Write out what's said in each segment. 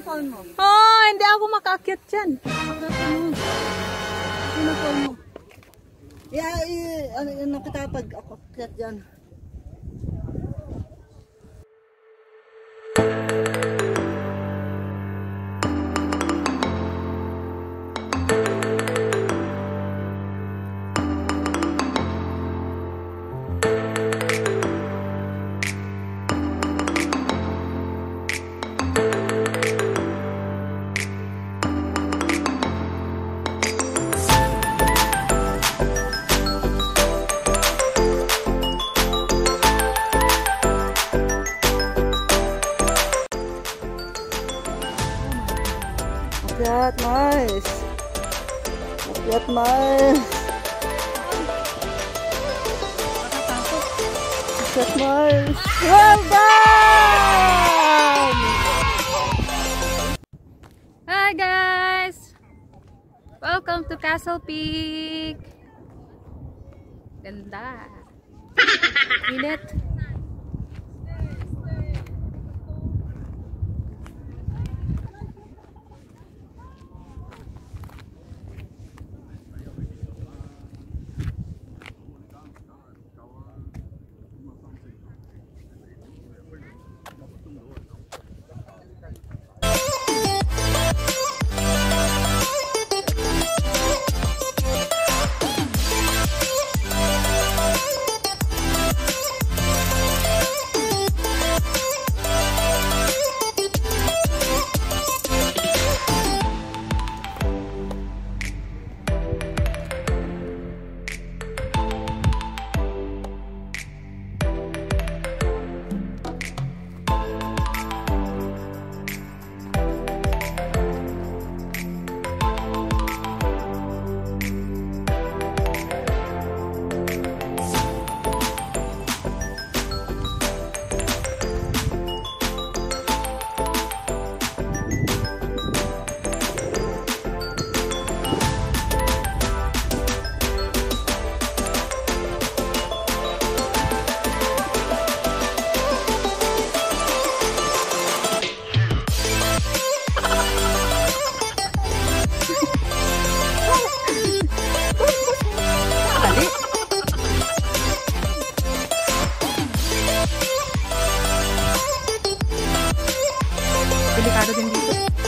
Phone mo. Oh, hindi ako makaakyat dyan. Sino phone mo? Yeah, ano, ano kita pag ako chat dyan. Akyat, nice. Akyat, nice. Akyat, nice. Well done! Hi guys! Welcome to Castle Peak! Ganda! Init! दिखा दो काटो ज़िंदगी को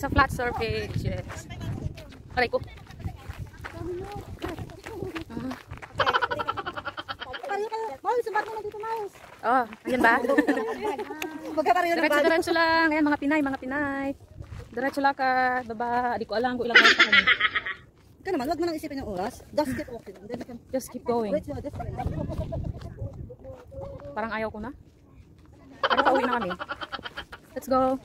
Sa flat surface. Yes. Aray ko. Mouse, subat mo na dito, Mouse. Oh, ayan ba? Balo. Diretso-diretso lang. Ayan, mga Pinay, mga Pinay. Diretso lang ka, baba. Di ko alam kung ilang oras pa kami. Ka naman, wag mo nang isipin yung oras. Just keep walking. Just keep going. Parang ayaw ko na. Pero pauwi na kami. Let's go.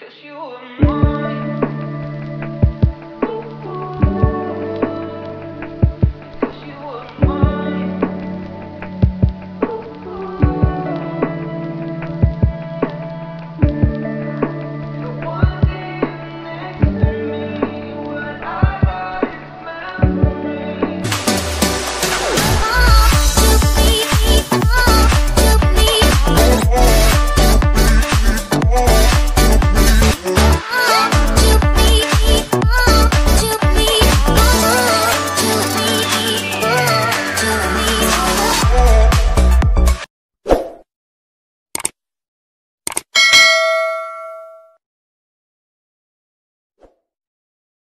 Cause you were mine.